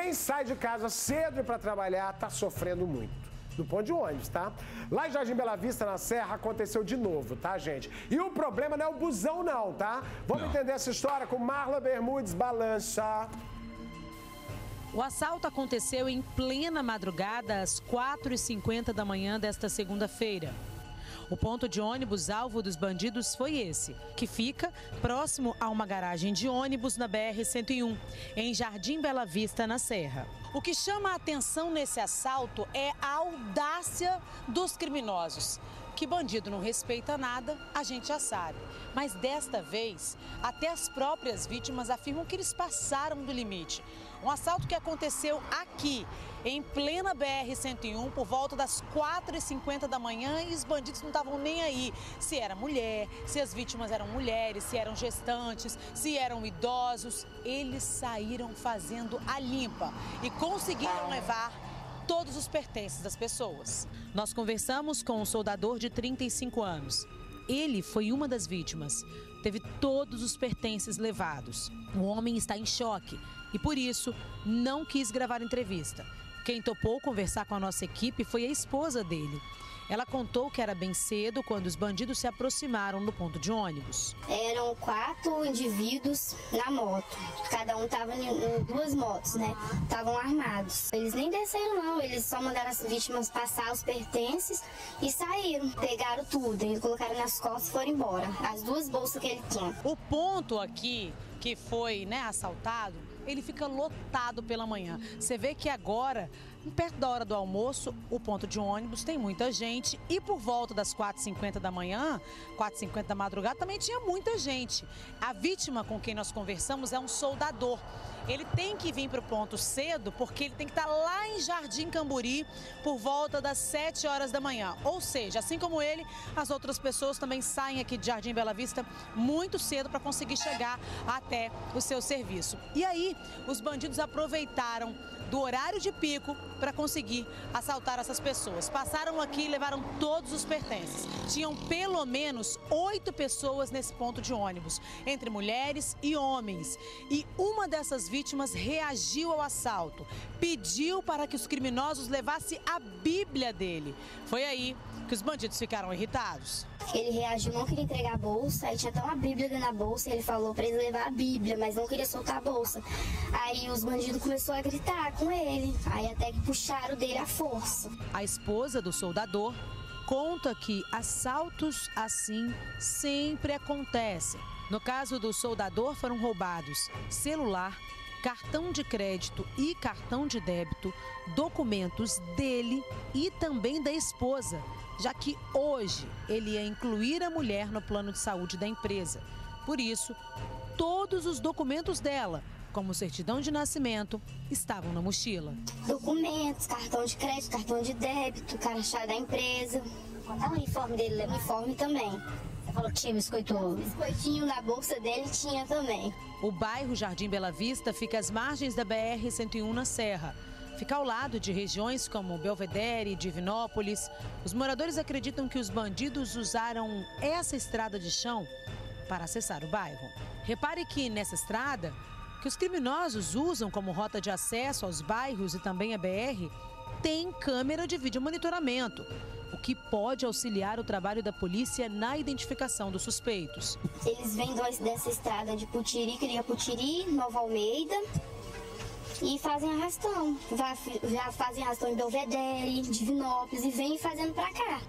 Quem sai de casa cedo para trabalhar está sofrendo muito no ponto de ônibus, tá? Lá em Jardim Bela Vista, na Serra, aconteceu de novo, tá, gente? E o problema não é o busão, não, tá? Vamos não. entender essa história com Marla Bermudes Balança. O assalto aconteceu em plena madrugada, às 4h50 da manhã desta segunda-feira. O ponto de ônibus alvo dos bandidos foi esse, que fica próximo a uma garagem de ônibus na BR-101, em Jardim Bela Vista, na Serra. O que chama a atenção nesse assalto é a audácia dos criminosos. Que bandido não respeita nada, a gente já sabe. Mas desta vez, até as próprias vítimas afirmam que eles passaram do limite. Um assalto que aconteceu aqui, em plena BR-101, por volta das 4h50 da manhã, e os bandidos não estavam nem aí se era mulher, se as vítimas eram mulheres, se eram gestantes, se eram idosos. Eles saíram fazendo a limpa e conseguiram levar todos os pertences das pessoas. Nós conversamos com um soldador de 35 anos. Ele foi uma das vítimas. Teve todos os pertences levados. O homem está em choque e, por isso, não quis gravar entrevista. Quem topou conversar com a nossa equipe foi a esposa dele. Ela contou que era bem cedo quando os bandidos se aproximaram do ponto de ônibus. Eram quatro indivíduos na moto. Cada um estava em duas motos, né? Estavam armados. Eles nem desceram, não. Eles só mandaram as vítimas passar os pertences e saíram. Pegaram tudo, eles colocaram nas costas e foram embora. As duas bolsas que ele tinha. O ponto aqui que foi né, assaltado, ele fica lotado pela manhã. Você vê que agora Perto da hora do almoço, o ponto de ônibus tem muita gente e por volta das 4h50 da manhã, 4h50 da madrugada, também tinha muita gente. A vítima com quem nós conversamos é um soldador. Ele tem que vir para o ponto cedo porque ele tem que estar tá lá em Jardim Camburi por volta das 7 horas da manhã. Ou seja, assim como ele, as outras pessoas também saem aqui de Jardim Bela Vista muito cedo para conseguir chegar até o seu serviço. E aí, os bandidos aproveitaram do horário de pico para conseguir assaltar essas pessoas. Passaram aqui e levaram todos os pertences. Tinham pelo menos oito pessoas nesse ponto de ônibus, entre mulheres e homens. E uma dessas vítimas reagiu ao assalto, pediu para que os criminosos levassem a Bíblia dele. Foi aí que os bandidos ficaram irritados. Ele reagiu, não queria entregar a bolsa, aí tinha até uma Bíblia dentro da bolsa, ele falou para ele levar a Bíblia, mas não queria soltar a bolsa. Aí os bandidos começaram a gritar com ele, aí até que puxaram dele à força. A esposa do soldador conta que assaltos assim sempre acontecem. No caso do soldador, foram roubados celular, cartão de crédito e cartão de débito, documentos dele e também da esposa, já que hoje ele ia incluir a mulher no plano de saúde da empresa. Por isso, todos os documentos dela, como certidão de nascimento, estavam na mochila. Documentos, cartão de crédito, cartão de débito, cara-chave da empresa. O uniforme dele, o uniforme também. Você falou que tinha biscoito. Biscoitinho na bolsa dele tinha também. O bairro Jardim Bela Vista fica às margens da BR-101 na Serra. Fica ao lado de regiões como Belvedere e Divinópolis. Os moradores acreditam que os bandidos usaram essa estrada de chão para acessar o bairro. Repare que nessa estrada, que os criminosos usam como rota de acesso aos bairros e também a BR, tem câmera de vídeo monitoramento, o que pode auxiliar o trabalho da polícia na identificação dos suspeitos. Eles vêm dessa estrada de Putiri, Cria Putiri, Nova Almeida, e fazem arrastão. Já fazem arrastão em Belvedere, Divinópolis e vêm fazendo para cá.